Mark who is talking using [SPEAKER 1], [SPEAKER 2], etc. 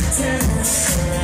[SPEAKER 1] pretend